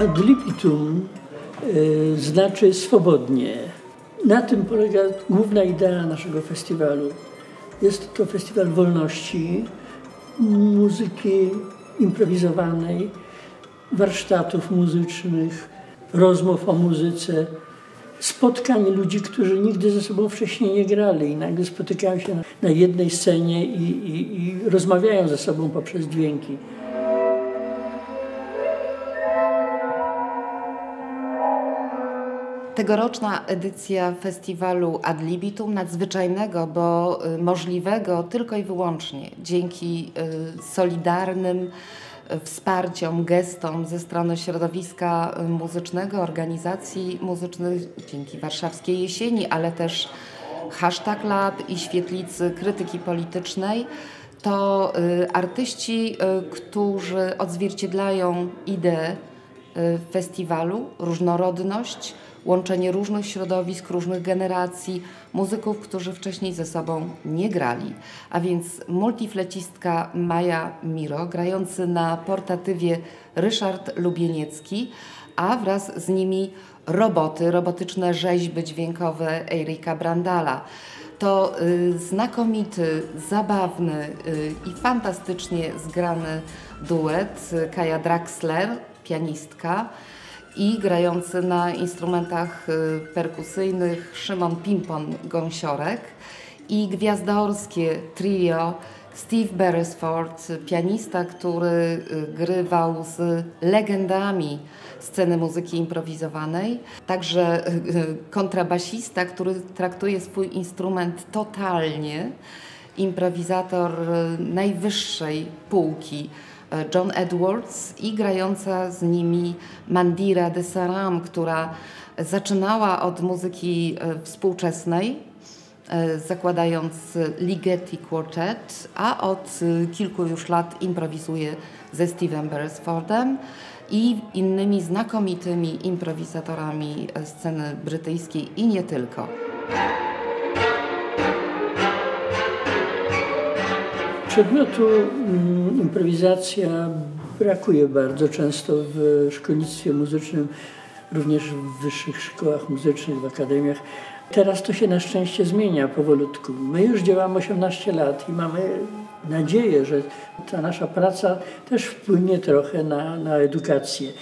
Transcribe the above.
Ad libitum y, znaczy swobodnie. Na tym polega główna idea naszego festiwalu. Jest to festiwal wolności, muzyki improwizowanej, warsztatów muzycznych, rozmów o muzyce, spotkań ludzi, którzy nigdy ze sobą wcześniej nie grali i nagle spotykają się na, jednej scenie i, i, i rozmawiają ze sobą poprzez dźwięki. Tegoroczna edycja festiwalu Ad Libitum nadzwyczajnego, bo y, możliwego tylko i wyłącznie dzięki y, solidarnym y, wsparciom, gestom ze strony środowiska muzycznego, organizacji muzycznych, dzięki Warszawskiej Jesieni, ale też Hashtag Lab i Świetlicy Krytyki Politycznej, to artyści, którzy odzwierciedlają ideę festiwalu, różnorodność, łączenie różnych środowisk, różnych generacji, muzyków, którzy wcześniej ze sobą nie grali. A więc multiflecistka Maja Miro, grający na portatywie Ryszard Lubieniecki, a wraz z nimi roboty, robotyczne rzeźby dźwiękowe Erika Brandala. To y, znakomity, zabawny y, i fantastycznie zgrany duet Kaja Draxler, pianistka, i grający na instrumentach y, perkusyjnych Szymon Pimpon-Gąsiorek i gwiazdorskie trio Steve Beresford, pianista, który y, grywał z legendami sceny muzyki improwizowanej, także y, kontrabasista, który traktuje swój instrument totalnie, improwizator najwyższej półki E, John Edwards i grająca z nimi Mandira de Saram, która zaczynała od muzyki e, współczesnej, e, zakładając Ligeti Quartet, a od kilku już lat improwizuje ze Steven Beresfordem i innymi znakomitymi improwizatorami sceny brytyjskiej i nie tylko. Przedmiotu mm, improwizacja brakuje bardzo często w szkolnictwie muzycznym, również w wyższych szkołach muzycznych, w akademiach. Teraz to się na szczęście zmienia powolutku. My już działamy 18 lat i mamy nadzieję, że ta nasza praca też wpłynie trochę na, na edukację.